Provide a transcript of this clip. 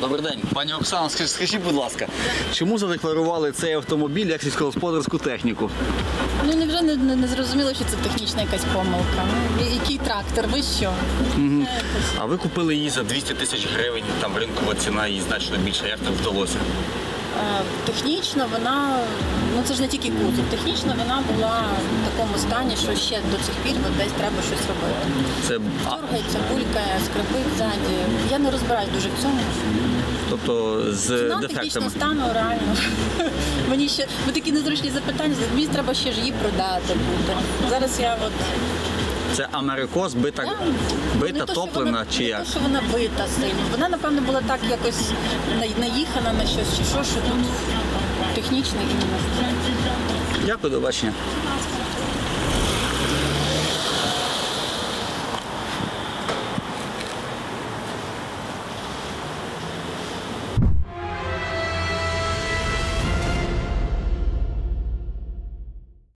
Добрий день, пані Оксана, скажіть, будь ласка, чому задекларували цей автомобіль як сільськогосподарську техніку? Ну невже не, не, не зрозуміло, що це технічна якась помилка? Ну, який трактор? Ви що? Угу. А ви купили її за 200 тисяч гривень, там ринкова ціна її значно більша. Як так вдалося? Е, Технічно вона, ну це ж не тільки кузов, технічно вона була в такому стані, що ще до цих пір от десь треба щось робити. Це а, Дергається, булькає, скрипить ззаді. Я не розбираюсь дуже в цьому. тобто з Ціна стану реально. Мені ще ви такі незручні запитання, мені треба ще ж її продати буде. Зараз я от Це Америкос, бита, бита не то, топлена вона, чи не то, що вона бита сильно. Вона, напевно, була так якось наїхана на щось чи що, що тут технічний. Дякую, до бачення.